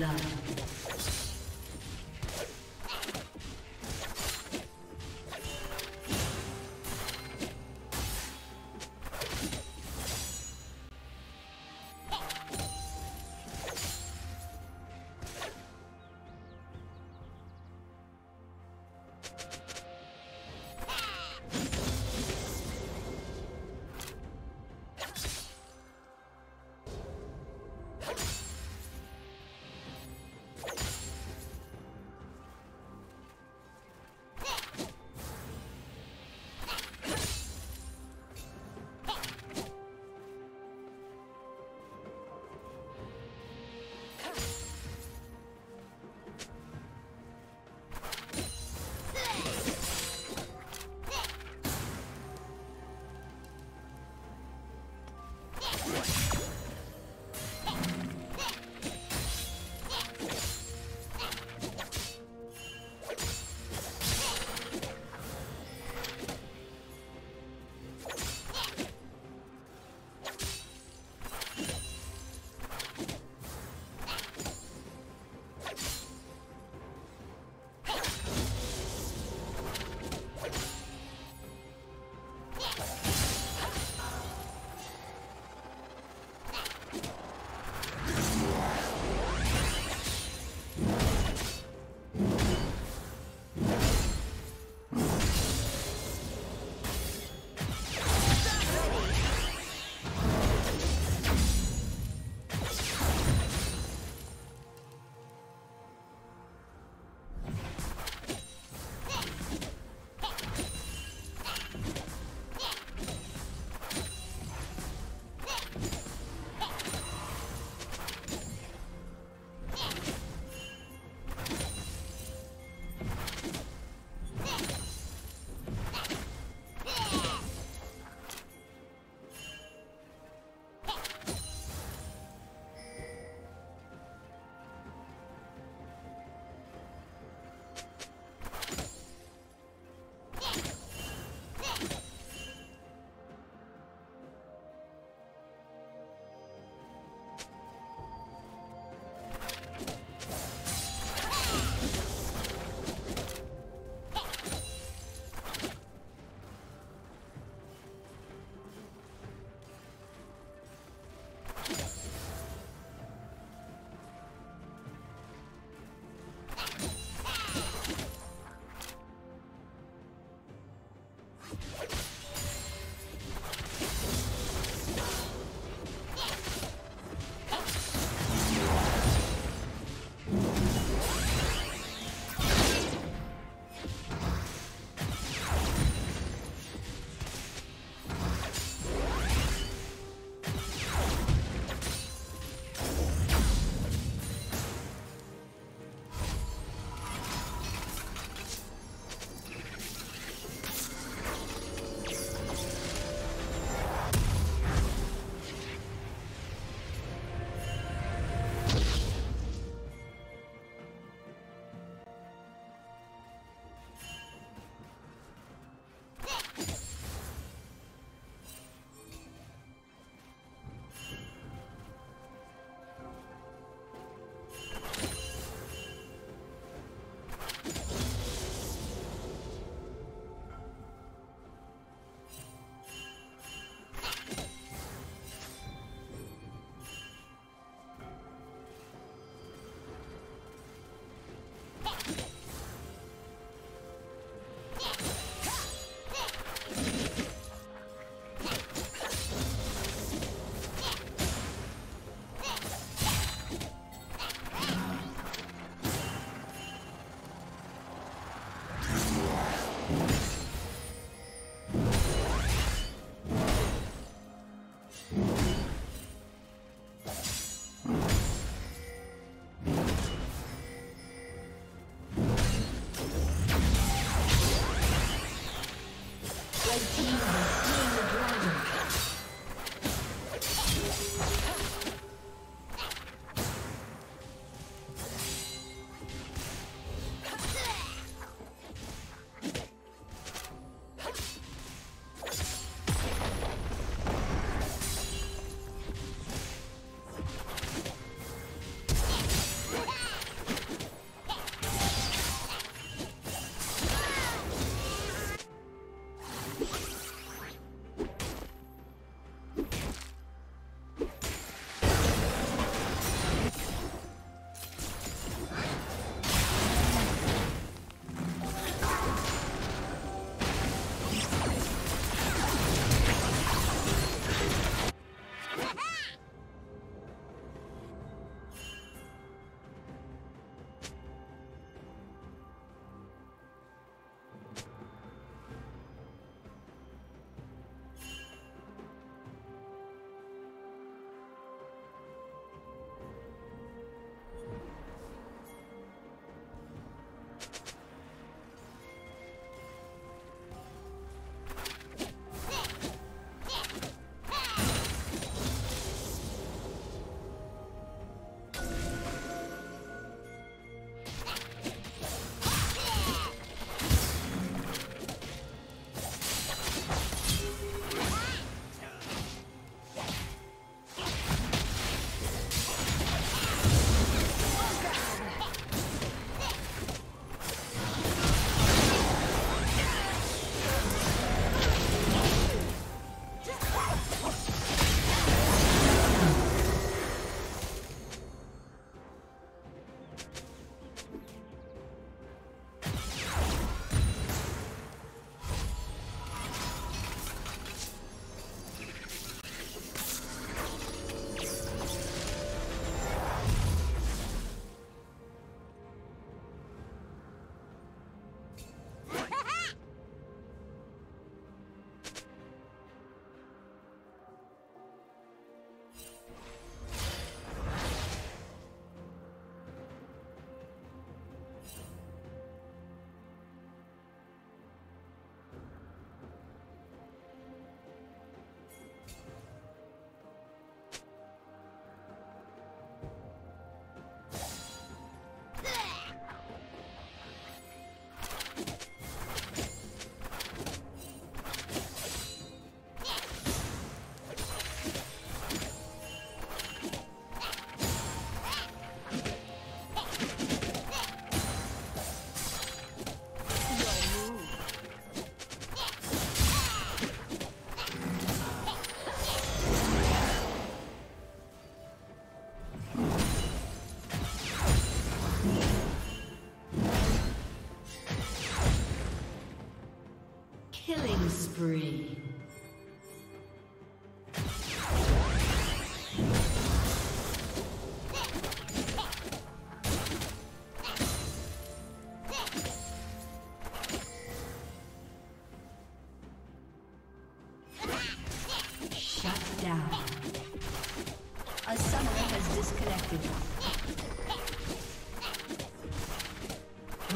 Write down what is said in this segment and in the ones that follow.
Blood.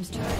Team's turret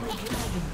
the dragon.